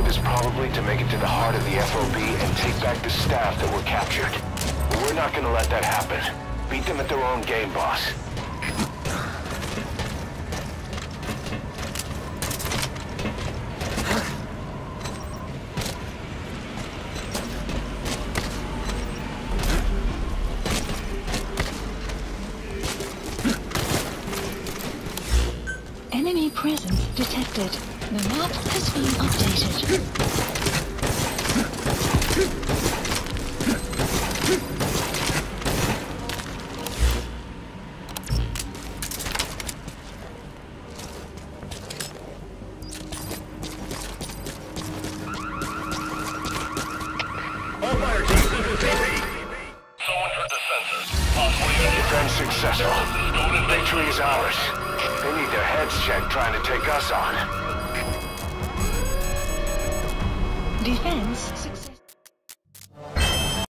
objective is probably to make it to the heart of the FOB and take back the staff that were captured. But we're not gonna let that happen. Beat them at their own game, boss. Enemy presence detected. The map has been updated. Heard the successful. Victory is ours. They need their heads checked trying to take us on. Defense.